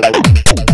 Bye-bye.